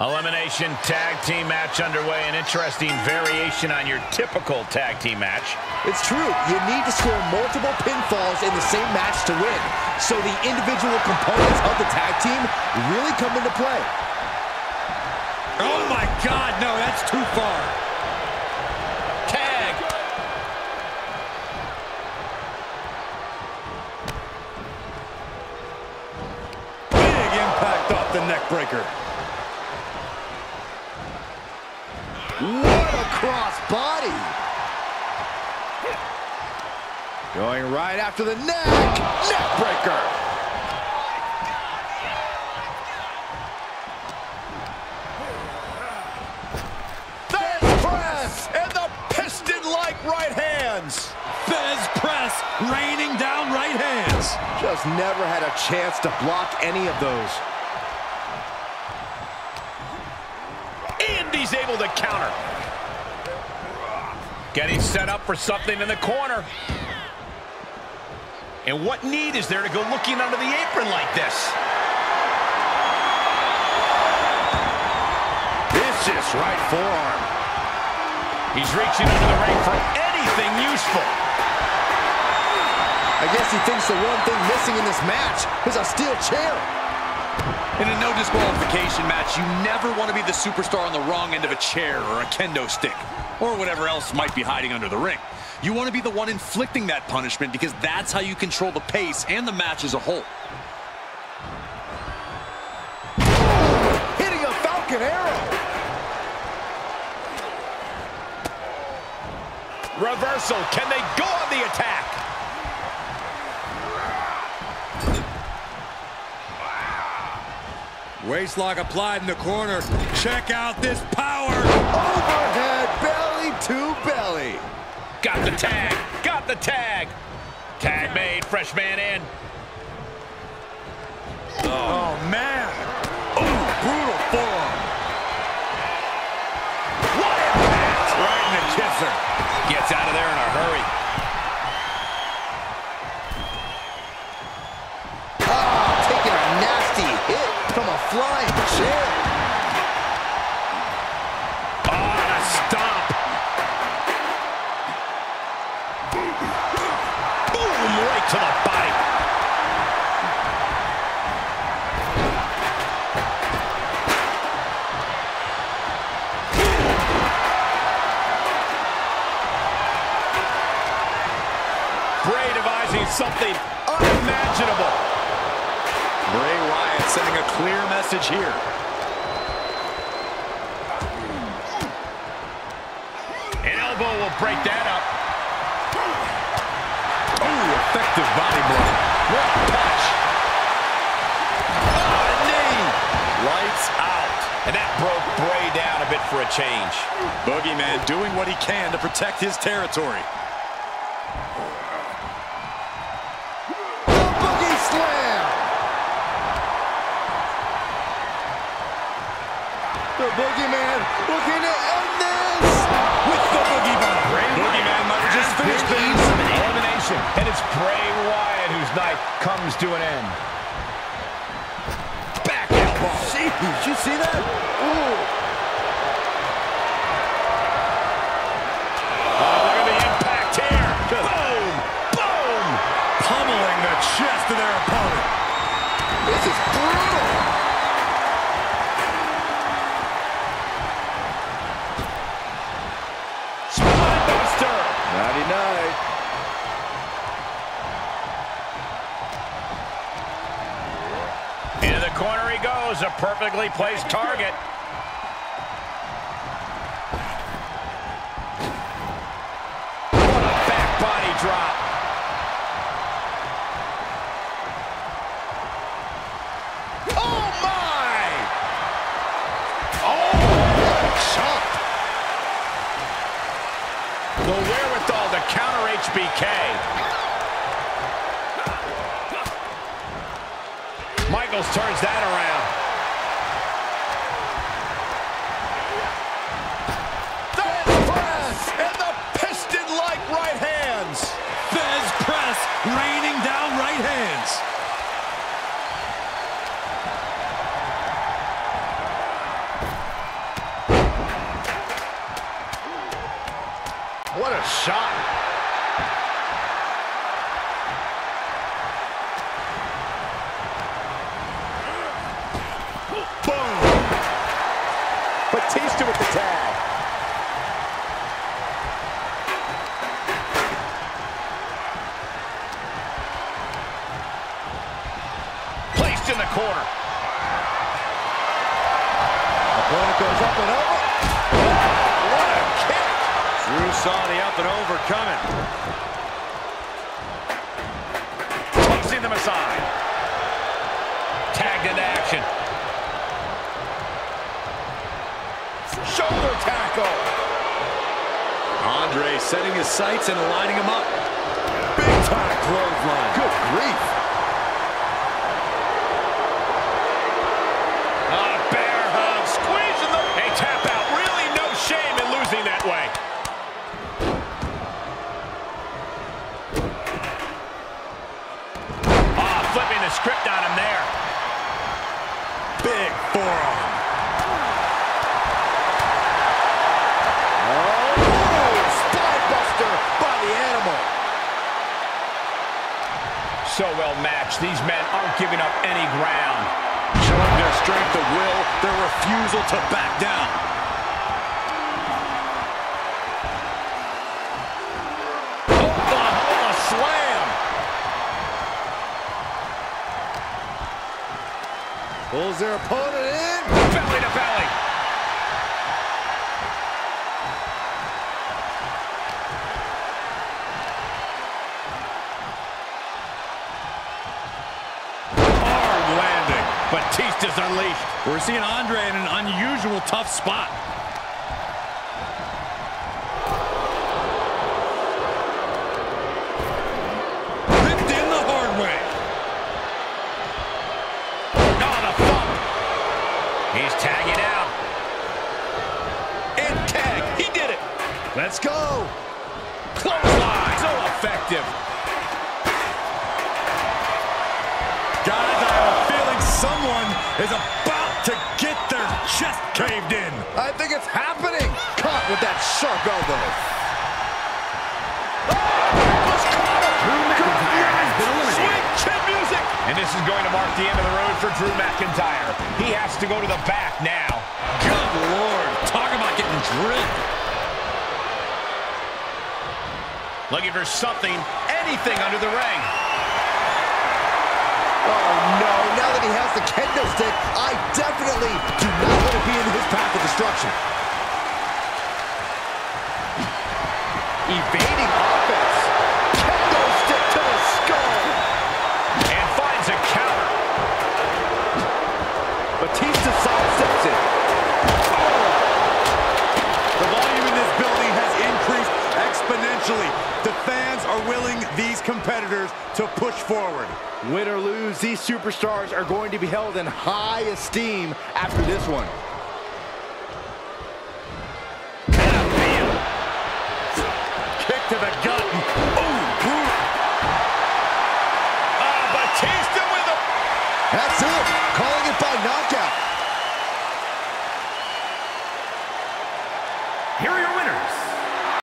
Elimination tag team match underway. An interesting variation on your typical tag team match. It's true. You need to score multiple pinfalls in the same match to win. So the individual components of the tag team really come into play. Oh, my God. No, that's too far. Tag. Big impact off the neck breaker. What a cross body. Going right after the neck. Neck breaker. Thesz press and the piston-like right hands. Thesz press raining down right hands. Just never had a chance to block any of those. Counter. Getting set up for something in the corner. And what need is there to go looking under the apron like this? Vicious right forearm. He's reaching under the ring for anything useful. I guess he thinks the one thing missing in this match is a steel chair. In a no disqualification match, you never want to be the superstar on the wrong end of a chair or a kendo stick, or whatever else might be hiding under the ring. You want to be the one inflicting that punishment because that's how you control the pace and the match as a whole. Hitting a Falcon Arrow. Reversal. Can they go on the attack? Waistlock applied in the corner. Check out this power. Overhead belly to belly. Got the tag. Got the tag. Tag made. Fresh man in. Oh, man. Flying message here. An elbow will break that up. Ooh, effective body blow. What a punch. Oh, a knee. Lights out. And that broke Bray down a bit for a change. Boogeyman doing what he can to protect his territory. The Boogeyman looking to end this. With the boogie bomb. Boogeyman might have just finished things. Elimination. And it's Bray Wyatt whose night comes to an end. Back elbow. Jeez, did you see that? Ooh. A perfectly placed target. What a back body drop. Oh, my! Oh, what a. The wherewithal to counter HBK. Michaels turns that around. A shot. Boom. Batista with the tag. Placed in the corner. Opponent goes up and over. Saw the up and over coming. Tossing them aside. Tagged into action. Shoulder tackle. Andre setting his sights and lining him up. Big time clothesline. Good grief. A bear hug. Squeezing the... A tap out. Really no shame in losing that way. Ah, flipping the script on him there. Big forearm. Oh, spine buster by the animal. So well matched. These men aren't giving up any ground. Showing their strength of will, their refusal to back down. Oh, Oklahoma slam. Pulls their opponent in. Belly to belly. Batista's unleashed. We're seeing Andre in an unusual tough spot. Ripped in the hard way. Oh, the thump. He's tagging out. And tag. He did it. Let's go. Clothesline. So effective. Guys, I have a feeling someone is about to get their chest caved in. I think it's happening. Caught with that sharp elbow. Oh, Sweet. And this is going to mark the end of the road for Drew McIntyre. He has to go to the back now. Good Lord. Talk about getting drilled. Looking for something, anything under the ring. Oh, no. Now that he has the kendo stick, I definitely do not want to be in his path of destruction. Evading the fans are willing these competitors to push forward. Win or lose, these superstars are going to be held in high esteem after this one. Kick to the gut.